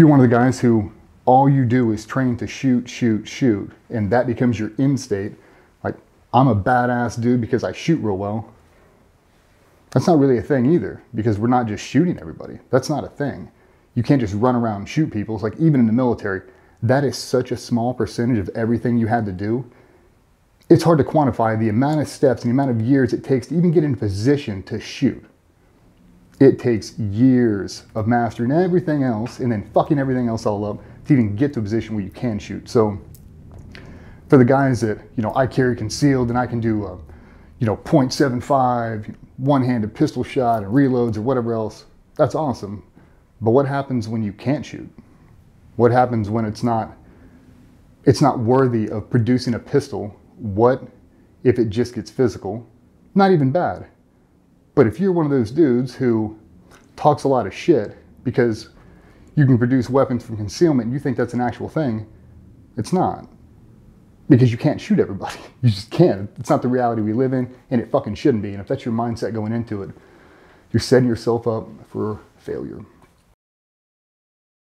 you're one of the guys who all you do is train to shoot, shoot, shoot, and that becomes your end state, like I'm a badass dude because I shoot real well. That's not really a thing either, because we're not just shooting everybody. That's not a thing. You can't just run around and shoot people. It's like even in the military, that is such a small percentage of everything you had to do. It's hard to quantify the amount of steps and the amount of years it takes to even get in position to shoot. It takes years of mastering everything else and then fucking everything else all up to even get to a position where you can shoot. So for the guys that, you know, I carry concealed and I can do a, you know, 0.75, one-handed pistol shot and reloads or whatever else, that's awesome. But what happens when you can't shoot? What happens when it's not it's not worthy of producing a pistol? What if it just gets physical? Not even bad. But if you're one of those dudes who talks a lot of shit because you can produce weapons from concealment and you think that's an actual thing, it's not. Because you can't shoot everybody. You just can't. It's not the reality we live in, and it fucking shouldn't be. And if that's your mindset going into it, you're setting yourself up for failure.